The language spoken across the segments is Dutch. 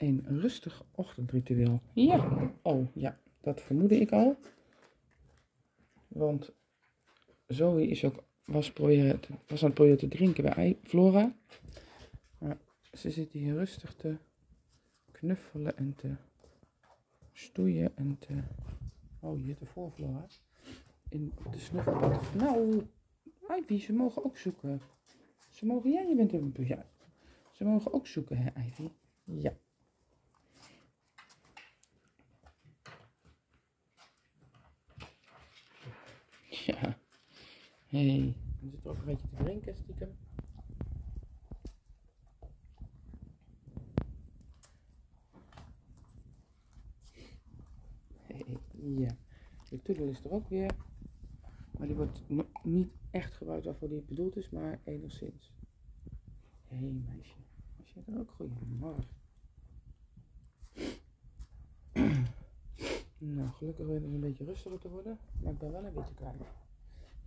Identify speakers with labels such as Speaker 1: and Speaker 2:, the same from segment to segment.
Speaker 1: een rustig ochtendritueel. Ja, oh ja, dat vermoedde ik al. Want Zoe is ook, was, proberen was aan het proberen te drinken bij Flora. Maar ze zit hier rustig te knuffelen en te stoeien en te... Oh, hier te voor Flora. In de snuffelbad. Nou, Ivy, ze mogen ook zoeken. Ze mogen, ja, je bent een... Ja, ze mogen ook zoeken, hè, Ivy? Ja. Ja. Hey. er zit ook een beetje te drinken, stiekem. Hey, ja. De tunnel is er ook weer. Maar die wordt niet echt gebruikt waarvoor die bedoeld is, maar enigszins. Hé hey, meisje, was jij er ook? Goedemorgen. Nou, gelukkig weer een beetje rustiger te worden, maar ik ben wel een witte kwijt.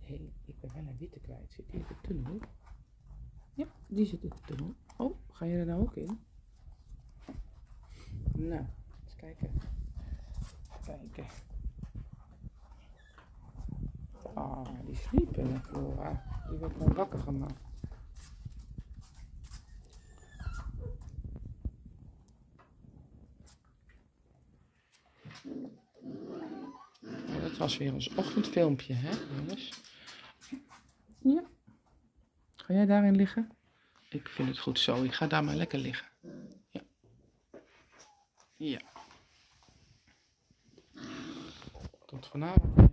Speaker 1: Hé, hey, ik ben wel een witte kwijt. Zit die in de tunnel? Ja, die zit in de tunnel. Oh, ga je er nou ook in? Nou, eens kijken. Kijken. Ah, die sliep, hè, Flora. Die werd gewoon wakker gemaakt. Ja, dat was weer ons ochtendfilmpje, hè, jongens? Ja. Ga jij daarin liggen? Ik vind het goed zo. Ik ga daar maar lekker liggen. Ja. Ja. Tot vanavond.